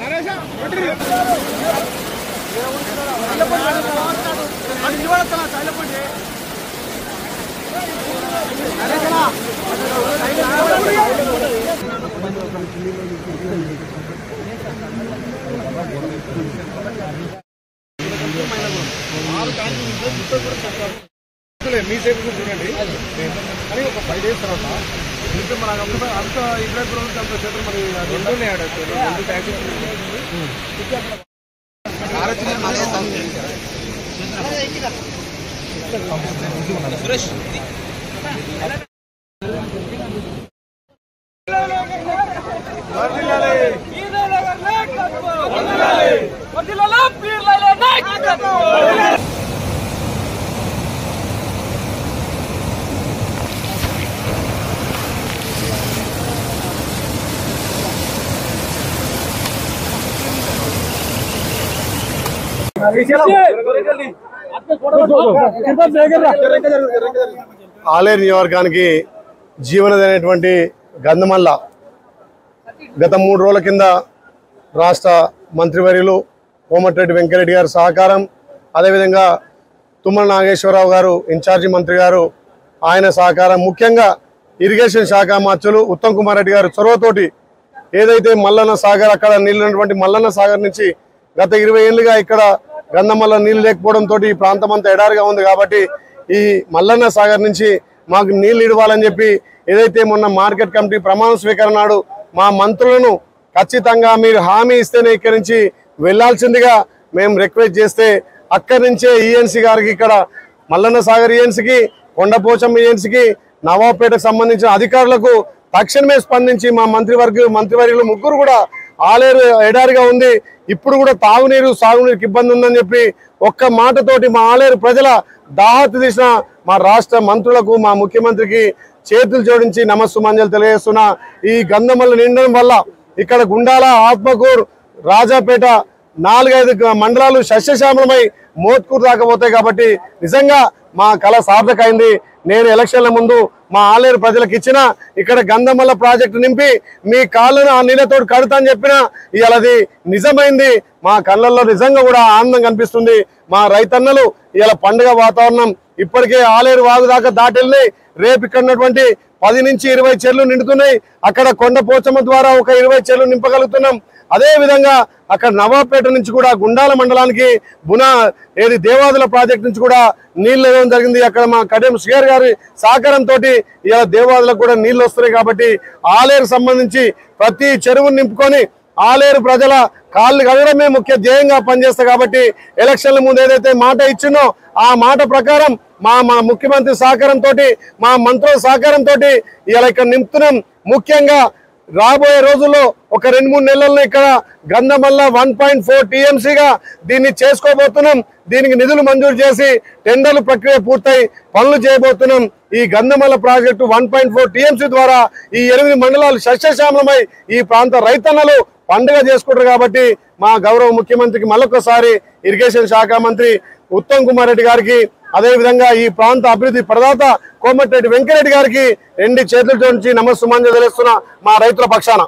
నరేషా నిలబడతా నిలబడి నరేషా మీ సేపు చూడండి కానీ ఒక ఫైవ్ డేస్ తర్వాత ఇంకా మన అంత అంత ఇబ్బంది రోజులు అంత చేతులు మరి రెండు రెండు ట్యాక్సీలు ఆలేరు నియోజకవర్గానికి జీవనదైనటువంటి గంధమల్ల గత మూడు రోజుల కింద రాష్ట్ర మంత్రివర్యులు కోమటిరెడ్డి వెంకరెడ్డి గారి సహకారం అదేవిధంగా తుమ్మల నాగేశ్వరరావు గారు ఇన్ఛార్జి మంత్రి గారు ఆయన సహకారం. ముఖ్యంగా ఇరిగేషన్ శాఖ మంత్రులు ఉత్తమ్ కుమార్ రెడ్డి గారు చొరవతోటి ఏదైతే మల్లన్న సాగర్ అక్కడ నీళ్ళున్నటువంటి మల్లన్న సాగర్ నుంచి గత ఇరవై ఏళ్ళుగా ఇక్కడ గంధమల్ల నీళ్ళు లేకపోవడంతో ఈ ప్రాంతం అంతా ఎడారిగా ఉంది కాబట్టి ఈ మల్లన్న సాగర్ నుంచి మాకు నీళ్ళు ఇవ్వాలని చెప్పి ఏదైతే మొన్న మార్కెట్ కమిటీ ప్రమాణ స్వీకరణ నాడు మా మంత్రులను ఖచ్చితంగా మీరు హామీ ఇస్తేనే ఇక్కడి నుంచి వెళ్ళాల్సిందిగా మేము రిక్వెస్ట్ చేస్తే అక్కడి నుంచే ఈఎన్సీ గారికి ఇక్కడ మల్లన్న సాగర్ ఈఎన్సీకి కొండపోచం ఈఎన్సీకి నవాబ్పేటకు సంబంధించిన అధికారులకు తక్షణమే స్పందించి మా మంత్రివర్గ మంత్రివర్యులు ముగ్గురు కూడా ఆలేరు ఎడారిగా ఉంది. ఇప్పుడు కూడా తాగునీరు సాగునీరుకి ఇబ్బంది ఉందని చెప్పి ఒక్క మాటతోటి మా ఆలేరు ప్రజల దాహత తీసిన మా రాష్ట్ర మంత్రులకు మా ముఖ్యమంత్రికి చేతులు జోడించి నమస్సు మంజలు తెలియజేస్తున్నా. ఈ గంధమల్ల నిండడం వల్ల ఇక్కడ గుండాల ఆత్మకూర్ రాజాపేట నాలుగైదు గ- మండలాలు సస్యశ్యామలమై మోత్కూరు దాకా పోతాయి కాబట్టి నిజంగా మా కళ సార్థకైంది నేను ఎలక్షన్ల ముందు మా ఆలేరు ప్రజలకు ఇచ్చిన ఇక్కడ గంధమల్ల ప్రాజెక్టు నింపి మీ కాళ్ళను ఆ నీళ్ళతో కడుతా అని చెప్పిన ఇలాది నిజమైంది. మా కళ్ళల్లో నిజంగా కూడా ఆనందం కనిపిస్తుంది. మా రైతన్నలు ఇలా పండుగ వాతావరణం ఇప్పటికే ఆలేరు వాగు దాకా దాటెళ్ళి రేపు ఇక్కడ ఉన్నటువంటి పది నుంచి ఇరవై చెర్లు నిండుతున్నాయి. అక్కడ కొండ పోచమ్మ ద్వారా ఒక ఇరవై చెర్లు నింపగలుగుతున్నాం. అదే విధంగా అక్కడ నవాపేట నుంచి కూడా గుండాల మండలానికి బునా ఏది దేవాదుల ప్రాజెక్ట్ నుంచి కూడా నీళ్ళు ఇవ్వడం జరిగింది. అక్కడ మా కడియం శ్రీగారు గారి సహకారంతో ఇలా దేవాదులకు కూడా నీళ్ళు వస్తున్నాయి కాబట్టి ఆలేరు సంబంధించి ప్రతి చెరువును నింపుకొని ఆలేరు ప్రజల కాళ్ళు కడగడమే ముఖ్య ధ్యేయంగా పనిచేస్తాయి కాబట్టి ఎలక్షన్ల ముందు ఏదైతే మాట ఇచ్చినో ఆ మాట ప్రకారం మా మా ముఖ్యమంత్రి సహకారంతో మా మంత్రుల సహకారంతో ఇలా ఇక్కడ నింపుతున్నాం. ముఖ్యంగా రాబోయే రోజుల్లో ఒక రెండు మూడు నెలల్లో ఇక్కడ గంధమల్ల వన్ పాయింట్ ఫోర్ టీఎంసీగా దీన్ని చేసుకోబోతున్నాం. దీనికి నిధులు మంజూరు చేసి టెండర్లు ప్రక్రియ పూర్తయి పనులు చేయబోతున్నాం. ఈ Gandhamalla project one point four TMC ద్వారా ఈ ఎనిమిది మండలాలు సస్యశ్యామలమై ఈ ప్రాంత రైతన్నలు పండుగ చేసుకుంటారు కాబట్టి మా గౌరవ ముఖ్యమంత్రికి మళ్ళొకసారి ఇరిగేషన్ శాఖ మంత్రి ఉత్తమ్ కుమార్ రెడ్డి గారికి అదే విధంగా ఈ ప్రాంత అభివృద్ధి ప్రదాత కోమటిరెడ్డి వెంకరెడ్డి గారికి రెండు చేతులతో నుంచి నమస్సుమాంజ తెలుస్తున్న మా రైతుల పక్షాన.